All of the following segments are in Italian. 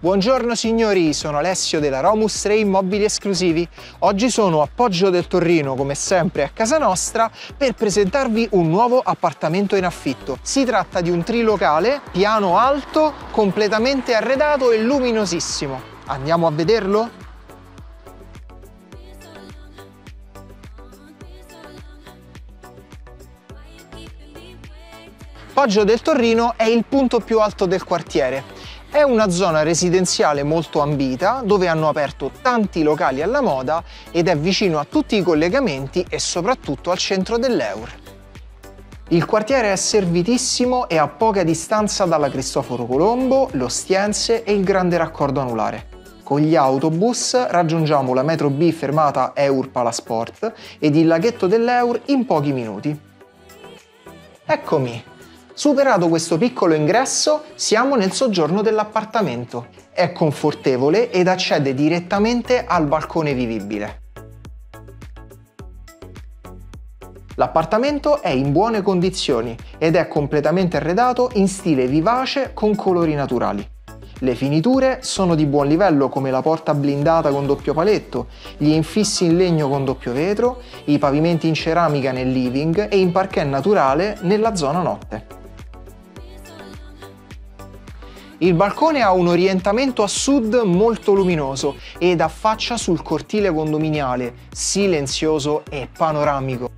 Buongiorno signori, sono Alessio della Romus 3 Immobili Esclusivi. Oggi sono a Poggio del Torrino, come sempre a casa nostra, per presentarvi un nuovo appartamento in affitto. Si tratta di un trilocale, piano alto, completamente arredato e luminosissimo. Andiamo a vederlo? Poggio del Torrino è il punto più alto del quartiere è una zona residenziale molto ambita dove hanno aperto tanti locali alla moda ed è vicino a tutti i collegamenti e soprattutto al centro dell'Eur. Il quartiere è servitissimo e a poca distanza dalla Cristoforo Colombo, l'Ostiense e il Grande Raccordo Anulare. Con gli autobus raggiungiamo la metro B fermata Eur Palasport ed il laghetto dell'Eur in pochi minuti. Eccomi, Superato questo piccolo ingresso, siamo nel soggiorno dell'appartamento. È confortevole ed accede direttamente al balcone vivibile. L'appartamento è in buone condizioni ed è completamente arredato in stile vivace con colori naturali. Le finiture sono di buon livello come la porta blindata con doppio paletto, gli infissi in legno con doppio vetro, i pavimenti in ceramica nel living e in parquet naturale nella zona notte. Il balcone ha un orientamento a sud molto luminoso ed affaccia sul cortile condominiale, silenzioso e panoramico.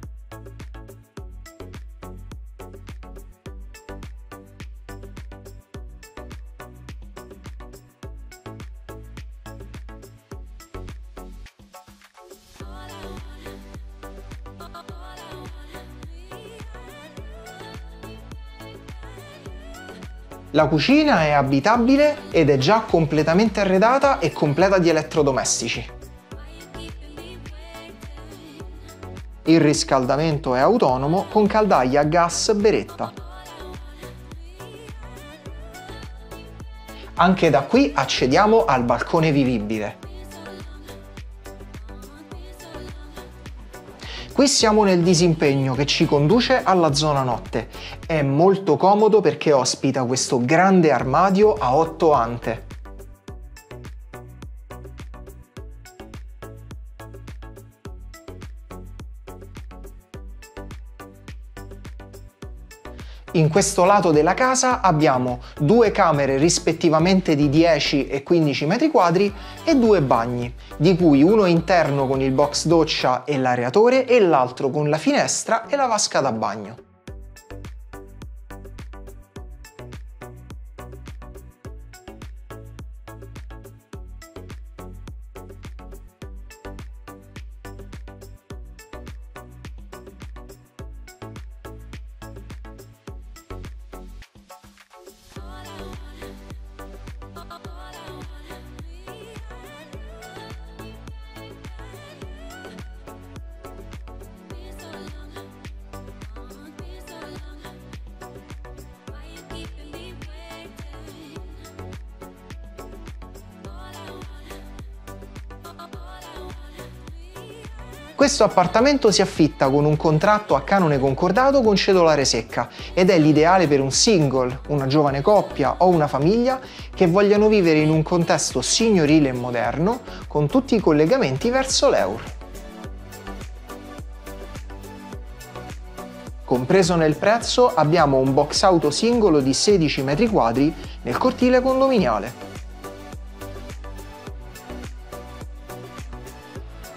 La cucina è abitabile ed è già completamente arredata e completa di elettrodomestici. Il riscaldamento è autonomo con caldaia a gas beretta. Anche da qui accediamo al balcone vivibile. Qui siamo nel disimpegno che ci conduce alla zona notte. È molto comodo perché ospita questo grande armadio a 8 ante. In questo lato della casa abbiamo due camere rispettivamente di 10 e 15 metri quadri e due bagni, di cui uno interno con il box doccia e l'areatore e l'altro con la finestra e la vasca da bagno. Questo appartamento si affitta con un contratto a canone concordato con cedolare secca ed è l'ideale per un single, una giovane coppia o una famiglia che vogliano vivere in un contesto signorile e moderno con tutti i collegamenti verso l'Eur. Compreso nel prezzo abbiamo un box auto singolo di 16 metri quadri nel cortile condominiale.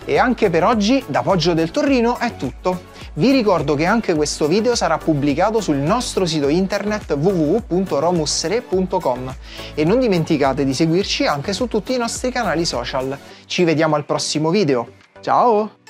E anche per oggi da Poggio del Torrino è tutto. Vi ricordo che anche questo video sarà pubblicato sul nostro sito internet www.romusre.com e non dimenticate di seguirci anche su tutti i nostri canali social. Ci vediamo al prossimo video. Ciao!